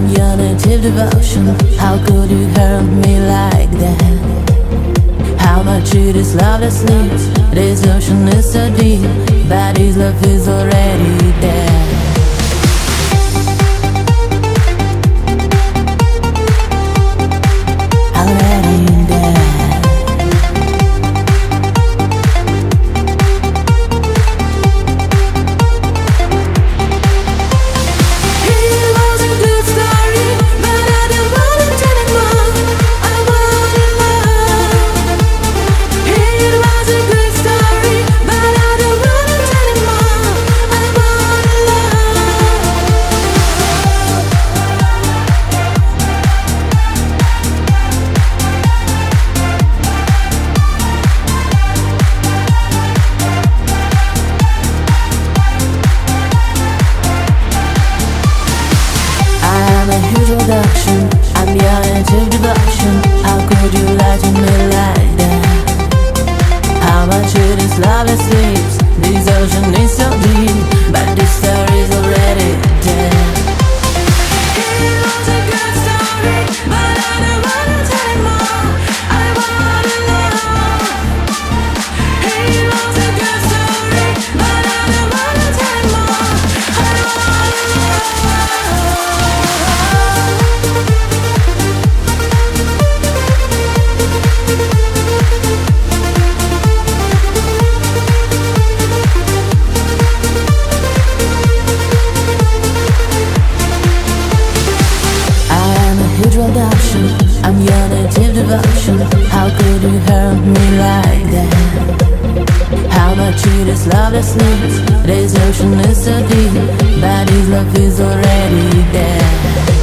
deep devotion. How could you hurt me like that? How much it is love that sleeps? This ocean is so deep But his love is already there sleeps This ocean is so deep. But his love is already there